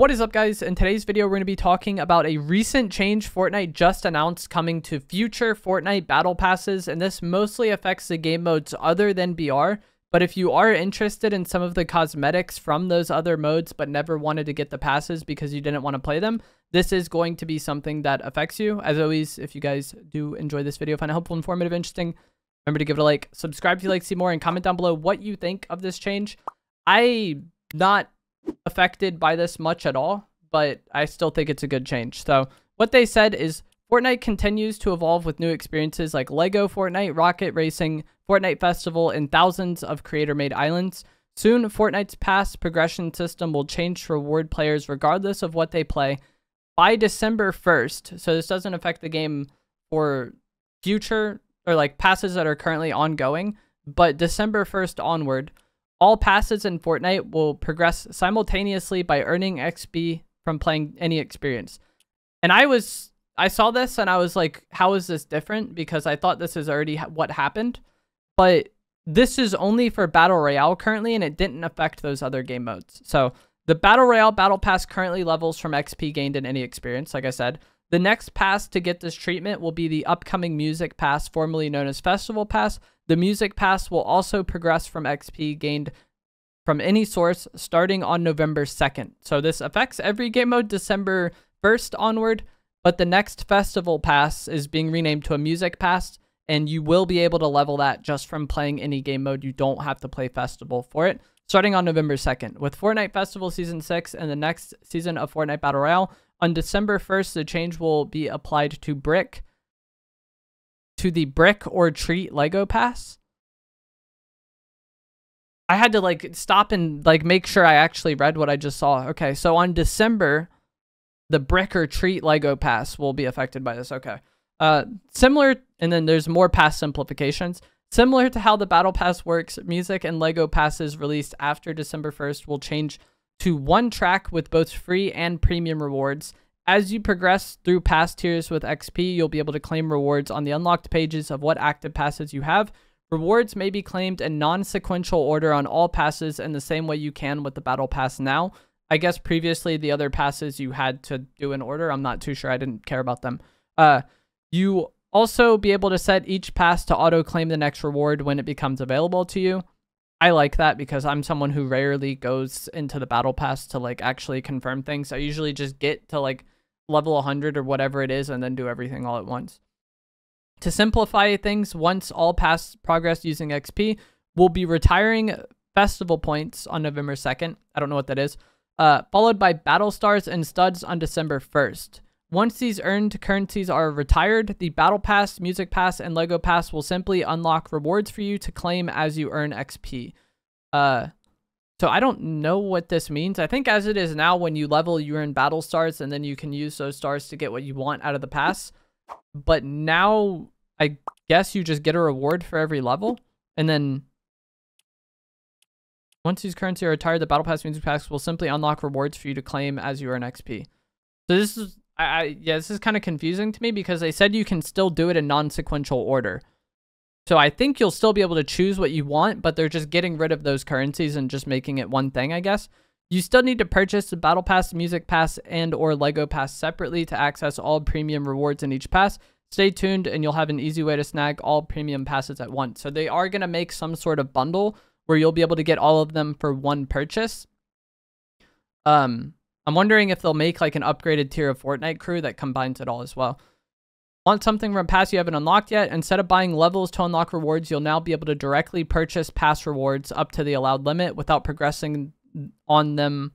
What is up guys? In today's video, we're going to be talking about a recent change Fortnite just announced coming to future Fortnite battle passes, and this mostly affects the game modes other than BR, but if you are interested in some of the cosmetics from those other modes but never wanted to get the passes because you didn't want to play them, this is going to be something that affects you. As always, if you guys do enjoy this video, find it helpful, informative, interesting, remember to give it a like, subscribe if you like to see more, and comment down below what you think of this change. I not affected by this much at all, but I still think it's a good change. So what they said is Fortnite continues to evolve with new experiences like Lego Fortnite, Rocket Racing, Fortnite Festival, and thousands of creator-made islands. Soon, Fortnite's pass progression system will change to reward players regardless of what they play by December 1st. So this doesn't affect the game for future or like passes that are currently ongoing, but December 1st onward, all passes in Fortnite will progress simultaneously by earning XP from playing any experience. And I was, I saw this and I was like, how is this different? Because I thought this is already what happened. But this is only for Battle Royale currently and it didn't affect those other game modes. So the Battle Royale Battle Pass currently levels from XP gained in any experience, like I said. The next pass to get this treatment will be the upcoming Music Pass, formerly known as Festival Pass. The Music Pass will also progress from XP gained from any source starting on November 2nd. So this affects every game mode December 1st onward, but the next Festival Pass is being renamed to a Music Pass, and you will be able to level that just from playing any game mode. You don't have to play Festival for it starting on November 2nd. With Fortnite Festival Season 6 and the next season of Fortnite Battle Royale, on December 1st, the change will be applied to Brick, to the Brick or Treat Lego Pass. I had to like stop and like make sure I actually read what I just saw. Okay, so on December, the Brick or Treat Lego Pass will be affected by this. Okay. Uh, similar, and then there's more pass simplifications. Similar to how the Battle Pass works, music and Lego passes released after December 1st will change to one track with both free and premium rewards. As you progress through past tiers with XP, you'll be able to claim rewards on the unlocked pages of what active passes you have. Rewards may be claimed in non-sequential order on all passes in the same way you can with the Battle Pass now. I guess previously the other passes you had to do in order. I'm not too sure. I didn't care about them. Uh, you also be able to set each pass to auto claim the next reward when it becomes available to you. I like that because I'm someone who rarely goes into the battle pass to like actually confirm things. I usually just get to like level 100 or whatever it is and then do everything all at once. To simplify things, once all pass progress using XP, we'll be retiring festival points on November 2nd. I don't know what that is. Uh, followed by battle stars and studs on December 1st. Once these earned currencies are retired, the Battle Pass, Music Pass, and Lego Pass will simply unlock rewards for you to claim as you earn XP. Uh, so I don't know what this means. I think as it is now, when you level, you earn battle stars, and then you can use those stars to get what you want out of the pass. But now, I guess you just get a reward for every level, and then once these currency are retired, the Battle Pass, Music Pass will simply unlock rewards for you to claim as you earn XP. So this is I, I yeah, this is kind of confusing to me because they said you can still do it in non-sequential order. So I think you'll still be able to choose what you want, but they're just getting rid of those currencies and just making it one thing, I guess. You still need to purchase the Battle Pass, Music Pass, and or Lego Pass separately to access all premium rewards in each pass. Stay tuned and you'll have an easy way to snag all premium passes at once. So they are going to make some sort of bundle where you'll be able to get all of them for one purchase. Um, I'm wondering if they'll make like an upgraded tier of Fortnite crew that combines it all as well. Want something from pass you haven't unlocked yet? Instead of buying levels to unlock rewards, you'll now be able to directly purchase pass rewards up to the allowed limit without progressing on them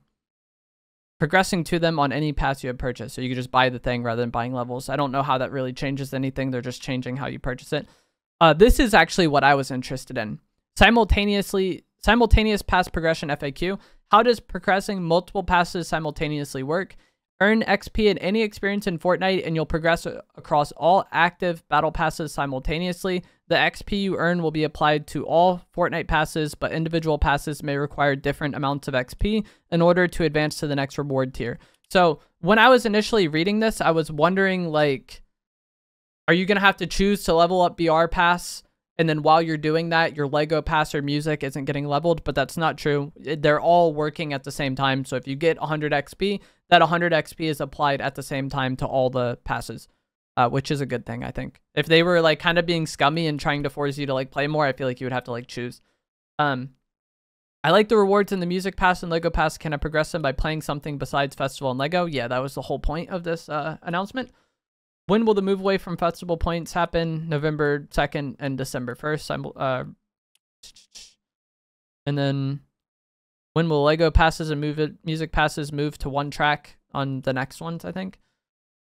progressing to them on any pass you have purchased. So you can just buy the thing rather than buying levels. I don't know how that really changes anything. They're just changing how you purchase it. Uh, this is actually what I was interested in. Simultaneously, simultaneous pass progression FAQ. How does progressing multiple passes simultaneously work? Earn XP in any experience in Fortnite and you'll progress across all active battle passes simultaneously. The XP you earn will be applied to all Fortnite passes, but individual passes may require different amounts of XP in order to advance to the next reward tier. So when I was initially reading this, I was wondering like, are you going to have to choose to level up BR pass And then while you're doing that, your Lego pass or music isn't getting leveled, but that's not true. They're all working at the same time. So if you get 100 XP, that 100 XP is applied at the same time to all the passes, uh, which is a good thing, I think. If they were like kind of being scummy and trying to force you to like play more, I feel like you would have to like choose. Um, I like the rewards in the music pass and Lego pass. Can I progress them by playing something besides festival and Lego? Yeah, that was the whole point of this uh, announcement. When will the move away from festival points happen? November 2nd and December 1st. Uh, and then when will Lego passes and move it, music passes move to one track on the next ones, I think?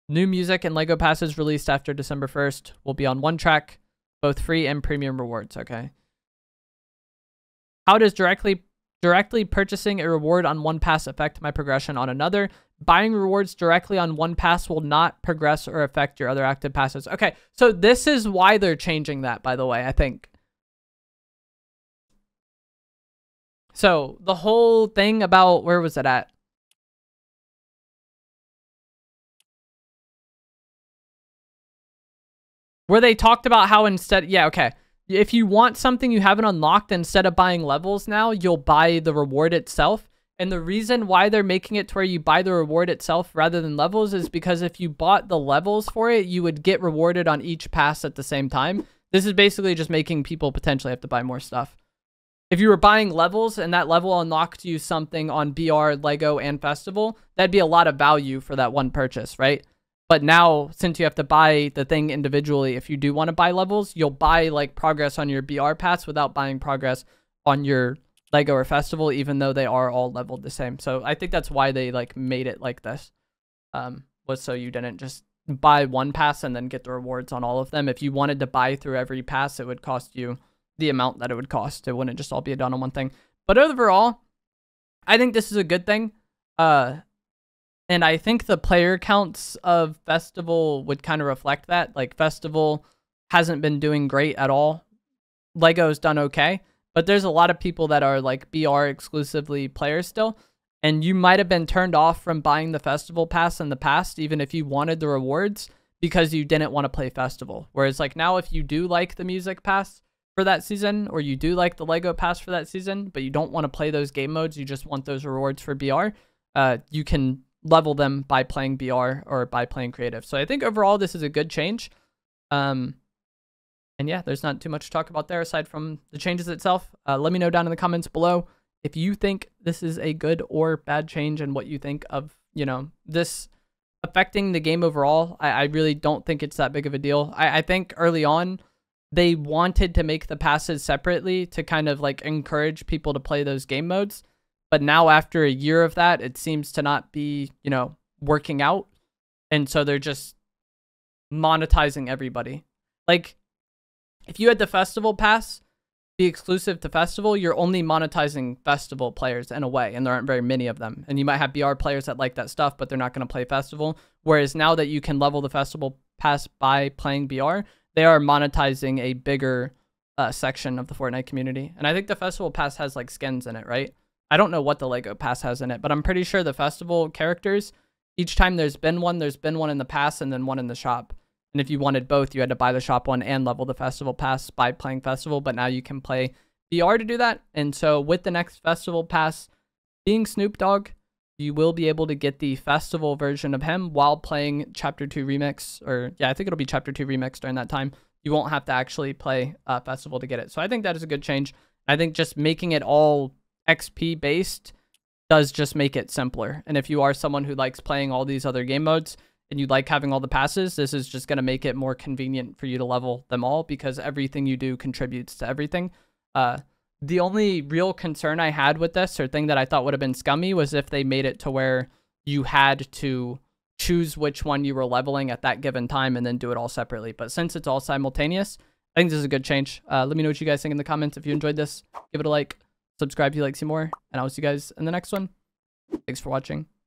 New music and Lego passes released after December 1st will be on one track, both free and premium rewards, okay? How does directly directly purchasing a reward on one pass affect my progression on another? Buying rewards directly on one pass will not progress or affect your other active passes. Okay, so this is why they're changing that, by the way, I think. So the whole thing about, where was it at? Where they talked about how instead, yeah, okay if you want something you haven't unlocked, instead of buying levels now, you'll buy the reward itself. And the reason why they're making it to where you buy the reward itself rather than levels is because if you bought the levels for it, you would get rewarded on each pass at the same time. This is basically just making people potentially have to buy more stuff. If you were buying levels and that level unlocked you something on BR, Lego, and Festival, that'd be a lot of value for that one purchase, right? But now, since you have to buy the thing individually, if you do want to buy levels, you'll buy like progress on your BR pass without buying progress on your Lego or Festival, even though they are all leveled the same. So I think that's why they like made it like this. Um, was so you didn't just buy one pass and then get the rewards on all of them. If you wanted to buy through every pass, it would cost you the amount that it would cost. It wouldn't just all be done on one thing. But overall, I think this is a good thing. Uh, and I think the player counts of Festival would kind of reflect that. Like Festival hasn't been doing great at all. Lego's done okay, but there's a lot of people that are like BR exclusively players still. And you might have been turned off from buying the festival pass in the past, even if you wanted the rewards, because you didn't want to play festival. Whereas like now, if you do like the music pass for that season, or you do like the Lego pass for that season, but you don't want to play those game modes, you just want those rewards for BR, uh, you can level them by playing BR or by playing creative. So I think overall this is a good change. Um, and yeah, there's not too much to talk about there aside from the changes itself. Uh, let me know down in the comments below if you think this is a good or bad change and what you think of, you know, this affecting the game overall. I, I really don't think it's that big of a deal. I, I think early on, they wanted to make the passes separately to kind of like encourage people to play those game modes. But now after a year of that, it seems to not be, you know, working out. And so they're just monetizing everybody. Like if you had the festival pass be exclusive to festival, you're only monetizing festival players in a way, and there aren't very many of them. And you might have BR players that like that stuff, but they're not going to play festival. Whereas now that you can level the festival pass by playing BR, they are monetizing a bigger uh, section of the Fortnite community. And I think the festival pass has like skins in it, right? I don't know what the Lego Pass has in it, but I'm pretty sure the festival characters, each time there's been one, there's been one in the past and then one in the shop. And if you wanted both, you had to buy the shop one and level the festival pass by playing festival, but now you can play BR to do that. And so with the next festival pass being Snoop Dogg, you will be able to get the festival version of him while playing Chapter 2 Remix, or yeah, I think it'll be Chapter 2 Remix during that time. You won't have to actually play uh, Festival to get it. So I think that is a good change. I think just making it all XP based does just make it simpler. And if you are someone who likes playing all these other game modes and you like having all the passes, this is just going to make it more convenient for you to level them all because everything you do contributes to everything. Uh, the only real concern I had with this or thing that I thought would have been scummy was if they made it to where you had to choose which one you were leveling at that given time and then do it all separately. But since it's all simultaneous, I think this is a good change. Uh, let me know what you guys think in the comments. If you enjoyed this, give it a like subscribe if you like see more, and I will see you guys in the next one. Thanks for watching.